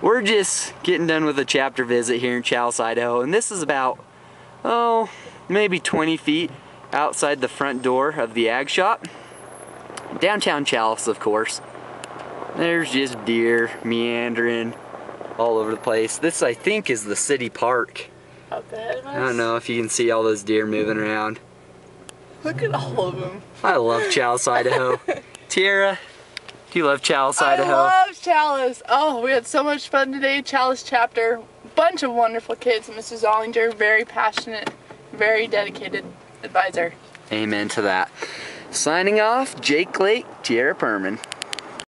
we're just getting done with a chapter visit here in Challis, Idaho, and this is about, oh, maybe 20 feet outside the front door of the ag shop. Downtown Challis, of course. There's just deer meandering all over the place. This, I think, is the city park. Up ahead. I don't know if you can see all those deer moving around. Look at all of them. I love Challis, Idaho. Tiara, do you love Challis, Idaho? I love Challis. Oh, we had so much fun today. Challis chapter. Bunch of wonderful kids. Mrs. Ollinger, very passionate, very dedicated advisor. Amen to that. Signing off, Jake Lake, Tiara Perman.